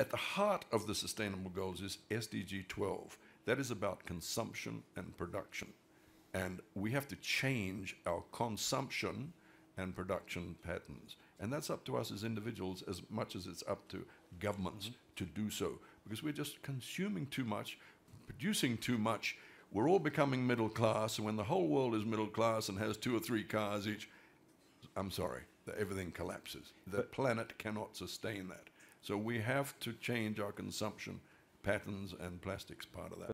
at the heart of the sustainable goals is SDG 12. That is about consumption and production. And we have to change our consumption and production patterns. And that's up to us as individuals as much as it's up to governments mm-hmm. to do so. Because we're just consuming too much, producing too much. We're all becoming middle class. And when the whole world is middle class and has two or three cars each, I'm sorry, that everything collapses. The planet cannot sustain that. So we have to change our consumption patterns, and plastics part of that.